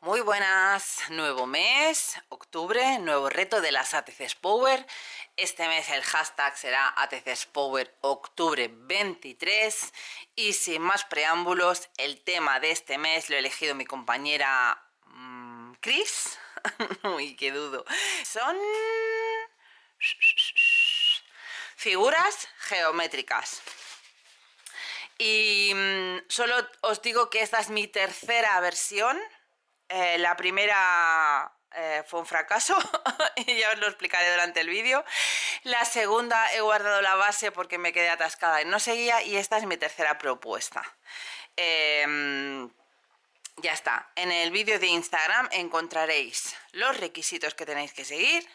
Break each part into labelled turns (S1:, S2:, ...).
S1: Muy buenas, nuevo mes, octubre, nuevo reto de las ATCs Power. Este mes el hashtag será ATCs Power octubre 23 y sin más preámbulos, el tema de este mes lo ha elegido mi compañera mmm, Chris. Uy, qué dudo. Son figuras geométricas. Y mmm, solo os digo que esta es mi tercera versión eh, la primera eh, fue un fracaso y ya os lo explicaré durante el vídeo. La segunda he guardado la base porque me quedé atascada y no seguía y esta es mi tercera propuesta. Eh, ya está, en el vídeo de Instagram encontraréis los requisitos que tenéis que seguir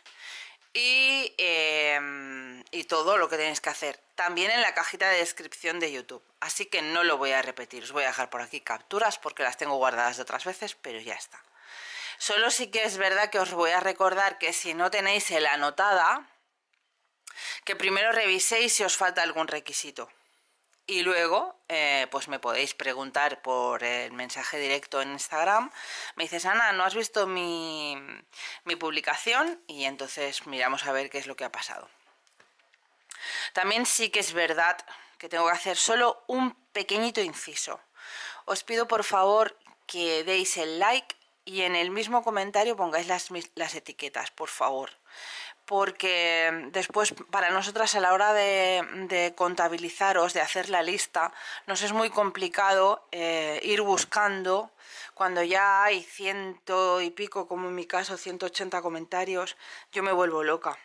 S1: y, eh, y, todo lo que tenéis que hacer. También en la cajita de descripción de YouTube. Así que no lo voy a repetir. Os voy a dejar por aquí capturas porque las tengo guardadas de otras veces, pero ya está. Solo sí que es verdad que os voy a recordar que si no tenéis la anotada, que primero reviséis si os falta algún requisito. Y luego, eh, pues me podéis preguntar por el mensaje directo en Instagram. Me dices, Ana, ¿no has visto mi, mi publicación? Y entonces miramos a ver qué es lo que ha pasado. También sí que es verdad que tengo que hacer solo un pequeñito inciso. Os pido por favor que deis el like y en el mismo comentario pongáis las, las etiquetas, por favor porque después para nosotras a la hora de, contabilizaros, de hacer la lista, nos es muy complicado eh, ir buscando cuando ya hay ciento y pico, como en mi caso, 180 comentarios, yo me vuelvo loca.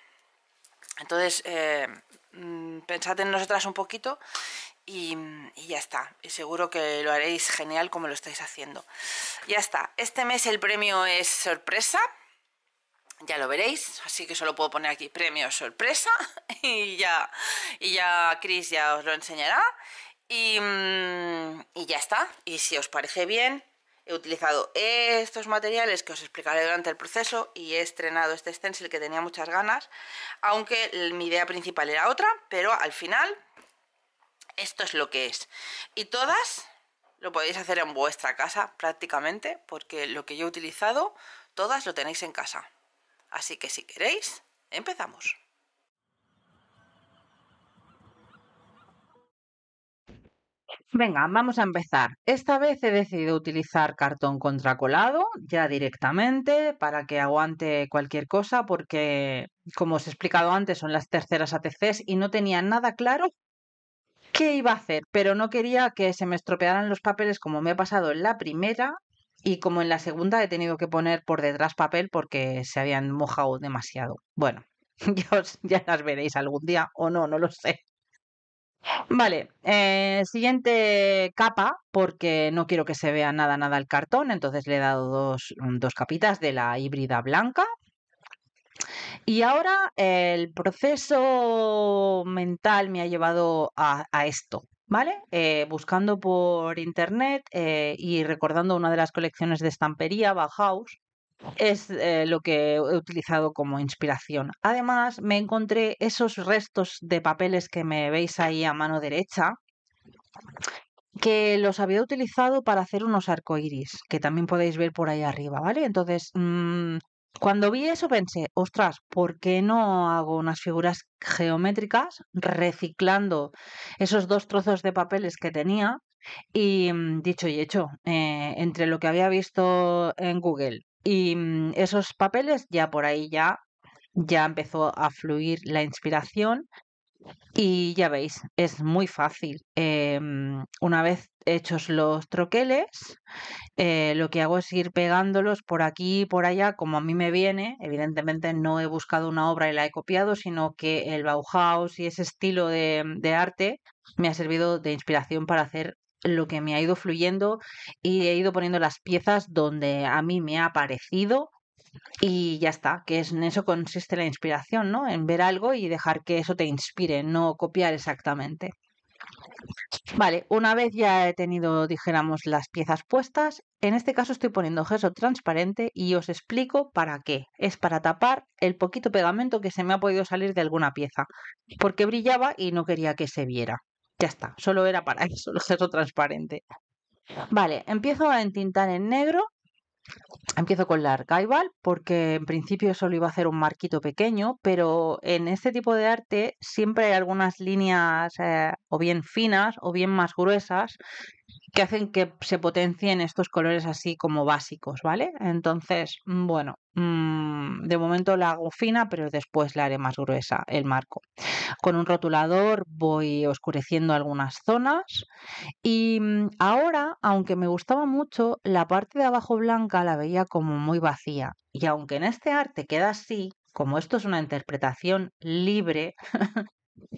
S1: Entonces, eh, mm, pensad en nosotras un poquito y, ya está. Y seguro que lo haréis genial como lo estáis haciendo. Ya está. Este mes el premio es sorpresa ya lo veréis, así que solo puedo poner aquí premio sorpresa y ya, y ya Chris ya os lo enseñará y, mm, y ya está, y si os parece bien he utilizado estos materiales que os explicaré durante el proceso y he estrenado este stencil que tenía muchas ganas, aunque mi idea principal era otra, pero al final esto es lo que es. Y todas lo podéis hacer en vuestra casa prácticamente, porque lo que yo he utilizado, todas lo tenéis en casa. Así que si queréis, empezamos.
S2: Venga, vamos a empezar. Esta vez he decidido utilizar cartón contracolado ya directamente para que aguante cualquier cosa porque, como os he explicado antes, son las terceras ATCs y no tenía nada claro qué iba a hacer, pero no quería que se me estropearan los papeles como me ha pasado en la primera y como en la segunda he tenido que poner por detrás papel porque se habían mojado demasiado. Bueno, ya, las veréis algún día o no, no lo sé. Vale, eh, siguiente capa, porque no quiero que se vea nada, nada el cartón, entonces le he dado dos, dos capitas de la híbrida blanca. Y ahora el proceso mental me ha llevado a, a esto, ¿vale? Eh, buscando por internet eh, y recordando una de las colecciones de estampería, Bauhaus, es eh, lo que he utilizado como inspiración. Además, me encontré esos restos de papeles que me veis ahí a mano derecha, que los había utilizado para hacer unos arcoiris, que también podéis ver por ahí arriba, ¿vale? Entonces, mmm, cuando vi eso pensé, ostras, ¿por qué no hago unas figuras geométricas reciclando esos dos trozos de papeles que tenía? Y mm, dicho y hecho, eh, entre lo que había visto en Google y mm, esos papeles, ya por ahí ya, ya empezó a fluir la inspiración y ya veis, es muy fácil. Eh, una vez hechos los troqueles, eh, lo que hago es ir pegándolos por aquí y por allá como a mí me viene. Evidentemente no he buscado una obra y la he copiado, sino que el Bauhaus y ese estilo de arte me ha servido de inspiración para hacer lo que me ha ido fluyendo y he ido poniendo las piezas donde a mí me ha parecido y ya está, que es, en eso consiste la inspiración, ¿no? En ver algo y dejar que eso te inspire, no copiar exactamente. Vale, una vez ya he tenido, dijéramos, las piezas puestas, en este caso estoy poniendo gesso transparente y os explico para qué. Es para tapar el poquito pegamento que se me ha podido salir de alguna pieza, porque brillaba y no quería que se viera. Ya está, solo era para eso el gesso transparente. Vale, empiezo a entintar en negro Empiezo con la Archival porque en principio solo iba a hacer un marquito pequeño, pero en este tipo de arte siempre hay algunas líneas eh, o bien finas o bien más gruesas que hacen que se potencien estos colores así como básicos, ¿vale? Entonces, mm, bueno, mm, de momento la hago fina, pero después la haré más gruesa el marco. Con un rotulador voy oscureciendo algunas zonas y mm, ahora, aunque me gustaba mucho, la parte de abajo blanca la veía como muy vacía. Y aunque en este arte queda así, como esto es una interpretación libre,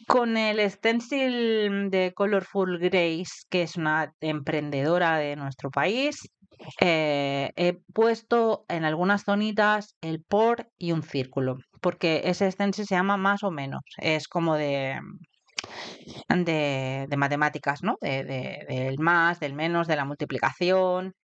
S2: con el stencil de Colorful Grace, que es una emprendedora de nuestro país, eh, he puesto en algunas zonitas el por y un círculo, porque ese stencil se llama más o menos, es como de, de, matemáticas, ¿no? del más, del menos, de la multiplicación.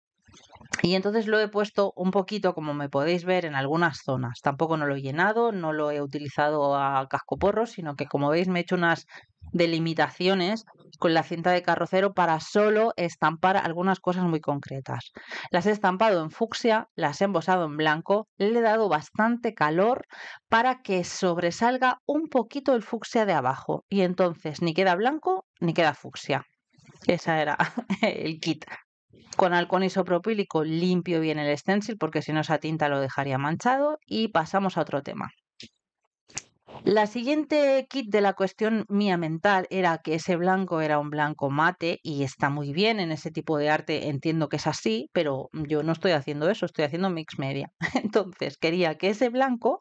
S2: Y entonces lo he puesto un poquito, como me podéis ver, en algunas zonas. Tampoco no lo he llenado, no lo he utilizado a cascoporro, sino que como veis me he hecho unas delimitaciones con la cinta de carrocero para solo estampar algunas cosas muy concretas. Las he estampado en fucsia, las he embosado en blanco, le he dado bastante calor para que sobresalga un poquito el fucsia de abajo y entonces ni queda blanco ni queda fucsia. Ese era el kit. Con alcohol isopropílico limpio bien el stencil porque si no esa tinta lo dejaría manchado y pasamos a otro tema. La siguiente kit de la cuestión mía mental era que ese blanco era un blanco mate y está muy bien en ese tipo de arte, entiendo que es así, pero yo no estoy haciendo eso, estoy haciendo mix media. Entonces quería que ese blanco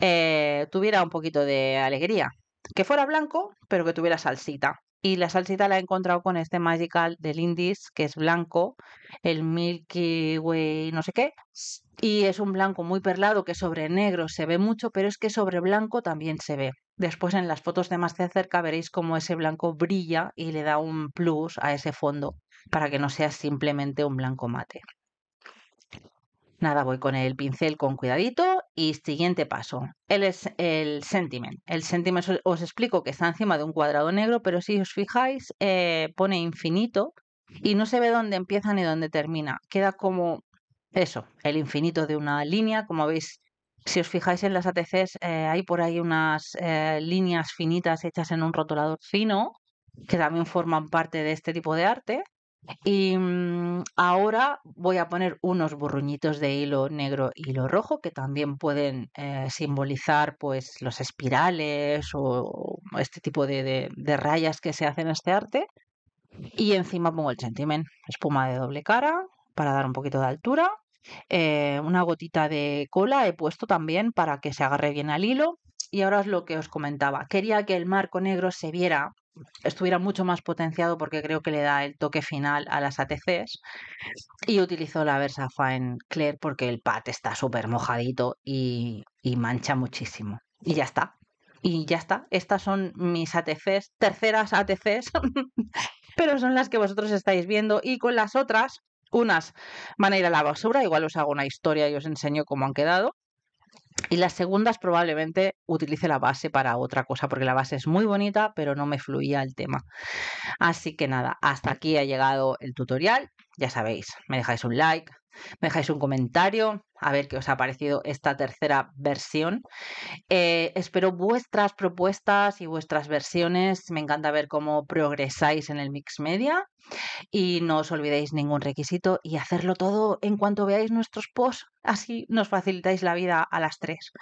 S2: eh, tuviera un poquito de alegría, que fuera blanco, pero que tuviera salsita. Y la salsita la he encontrado con este Magical del Indies, que es blanco, el Milky Way no sé qué. Y es un blanco muy perlado que sobre negro se ve mucho, pero es que sobre blanco también se ve. Después en las fotos de más de cerca veréis cómo ese blanco brilla y le da un plus a ese fondo para que no sea simplemente un blanco mate. Nada, voy con el pincel con cuidadito y siguiente paso. El, es el sentiment. El sentiment os, explico que está encima de un cuadrado negro, pero si os fijáis eh, pone infinito y no se ve dónde empieza ni dónde termina. Queda como eso, el infinito de una línea. Como veis, si os fijáis en las ATCs, eh, hay por ahí unas eh, líneas finitas hechas en un rotulador fino que también forman parte de este tipo de arte. Y mm, ahora voy a poner unos burruñitos de hilo negro y hilo rojo que también pueden eh, simbolizar pues los espirales o este tipo de, rayas que se hacen en este arte. Y encima pongo el sentiment, espuma de doble cara para dar un poquito de altura. Eh, una gotita de cola he puesto también para que se agarre bien al hilo. Y ahora es lo que os comentaba. Quería que el marco negro se viera estuviera mucho más potenciado porque creo que le da el toque final a las ATCs y utilizo la Versafine Clear porque el pad está súper mojadito y, y, mancha muchísimo. Y ya está. Y ya está, estas son mis ATCs, terceras ATCs pero son las que vosotros estáis viendo y con las otras unas van a ir a la basura, igual os hago una historia y os enseño cómo han quedado y las segundas probablemente utilice la base para otra cosa, porque la base es muy bonita, pero no me fluía el tema. Así que nada, hasta aquí ha llegado el tutorial. Ya sabéis, me dejáis un like, me dejáis un comentario, a ver qué os ha parecido esta tercera versión. Eh, espero vuestras propuestas y vuestras versiones. Me encanta ver cómo progresáis en el Mix Media. Y no os olvidéis ningún requisito y hacerlo todo en cuanto veáis nuestros posts. Así nos facilitáis la vida a las tres.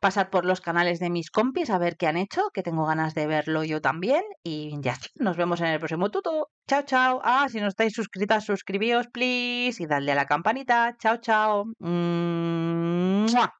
S2: Pasad por los canales de mis compis a ver qué han hecho, que tengo ganas de verlo yo también. Y ya, nos vemos en el próximo tuto. Chao, chao. Ah, si no estáis suscritas, suscribíos, please. Y dadle a la campanita. Chao, chao. Mwah.